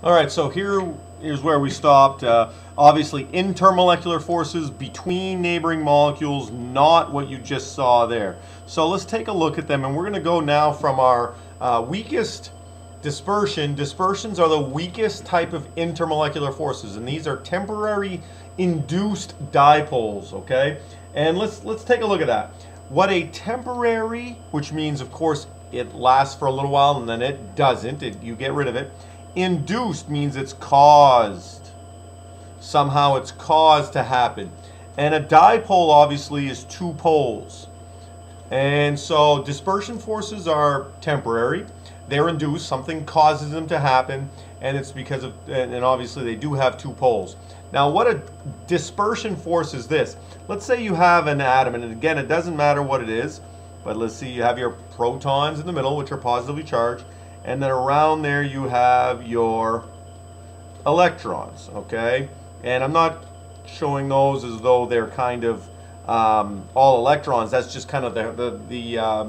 All right, so here is where we stopped. Uh, obviously, intermolecular forces between neighboring molecules, not what you just saw there. So let's take a look at them, and we're going to go now from our uh, weakest dispersion. Dispersions are the weakest type of intermolecular forces, and these are temporary induced dipoles, okay? And let's, let's take a look at that. What a temporary, which means, of course, it lasts for a little while and then it doesn't, it, you get rid of it Induced means it's caused. Somehow it's caused to happen. And a dipole obviously is two poles. And so dispersion forces are temporary. They're induced. Something causes them to happen. And it's because of, and obviously they do have two poles. Now what a dispersion force is this? Let's say you have an atom, and again, it doesn't matter what it is, but let's see, you have your protons in the middle, which are positively charged, and then around there you have your electrons, okay? And I'm not showing those as though they're kind of um, all electrons. That's just kind of the, the, the uh,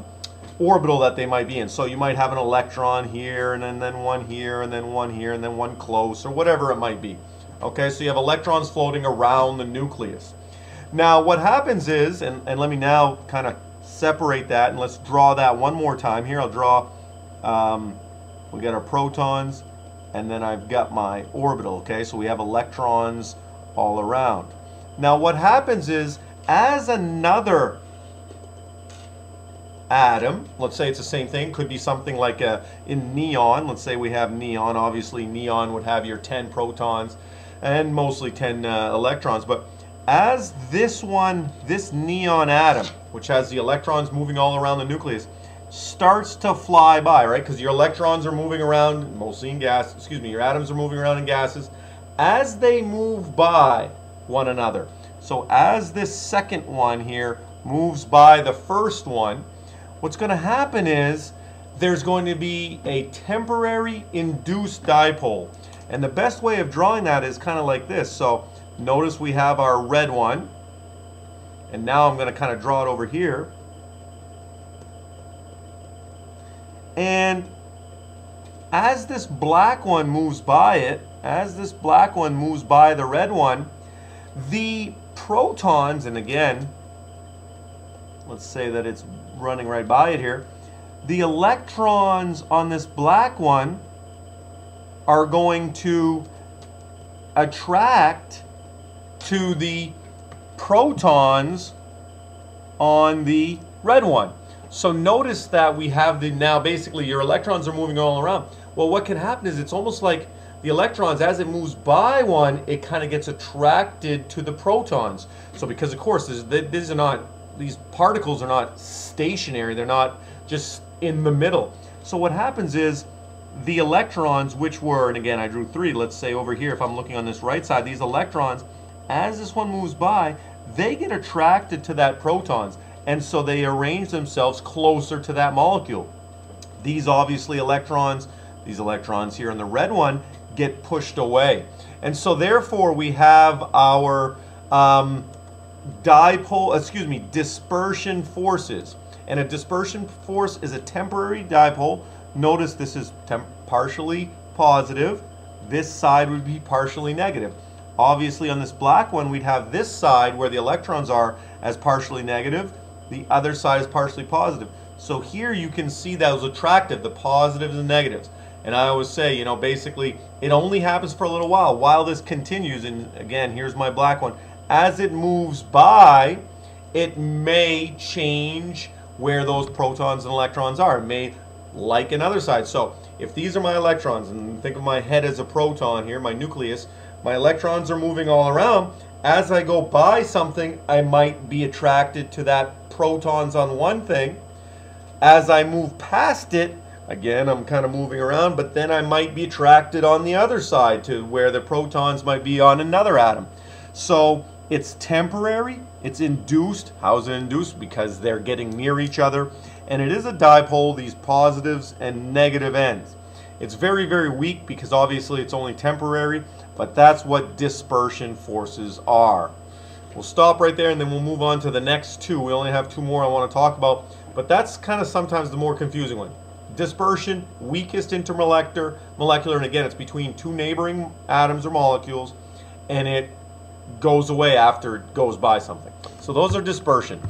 orbital that they might be in. So you might have an electron here, and then, then one here, and then one here, and then one close, or whatever it might be. Okay, so you have electrons floating around the nucleus. Now what happens is, and, and let me now kind of separate that, and let's draw that one more time. Here I'll draw um, we got our protons, and then I've got my orbital, okay? So we have electrons all around. Now what happens is, as another atom, let's say it's the same thing, could be something like a, in neon, let's say we have neon, obviously neon would have your 10 protons and mostly 10 uh, electrons, but as this one, this neon atom, which has the electrons moving all around the nucleus, starts to fly by, right? Because your electrons are moving around, mostly in gas, excuse me, your atoms are moving around in gases. As they move by one another, so as this second one here moves by the first one, what's going to happen is there's going to be a temporary induced dipole. And the best way of drawing that is kind of like this. So notice we have our red one. And now I'm going to kind of draw it over here. And as this black one moves by it, as this black one moves by the red one, the protons, and again, let's say that it's running right by it here, the electrons on this black one are going to attract to the protons on the red one. So notice that we have the now basically your electrons are moving all around. Well, what can happen is it's almost like the electrons, as it moves by one, it kind of gets attracted to the protons. So because of course, these are not, these particles are not stationary. They're not just in the middle. So what happens is the electrons, which were, and again, I drew three, let's say over here, if I'm looking on this right side, these electrons, as this one moves by, they get attracted to that protons and so they arrange themselves closer to that molecule. These obviously electrons, these electrons here in the red one, get pushed away. And so therefore we have our um, dipole, excuse me, dispersion forces. And a dispersion force is a temporary dipole. Notice this is partially positive. This side would be partially negative. Obviously on this black one, we'd have this side where the electrons are as partially negative the other side is partially positive. So here you can see that was attractive, the positives and negatives. And I always say, you know, basically it only happens for a little while. While this continues, and again, here's my black one, as it moves by, it may change where those protons and electrons are. It may like another side. So if these are my electrons, and think of my head as a proton here, my nucleus, my electrons are moving all around. As I go by something, I might be attracted to that protons on one thing. As I move past it, again, I'm kind of moving around, but then I might be attracted on the other side to where the protons might be on another atom. So it's temporary, it's induced. How is it induced? Because they're getting near each other. And it is a dipole, these positives and negative ends. It's very, very weak because obviously it's only temporary, but that's what dispersion forces are. We'll stop right there and then we'll move on to the next two. We only have two more I want to talk about, but that's kind of sometimes the more confusing one. Dispersion, weakest intermolecular, molecular, and again, it's between two neighboring atoms or molecules, and it goes away after it goes by something. So those are dispersion.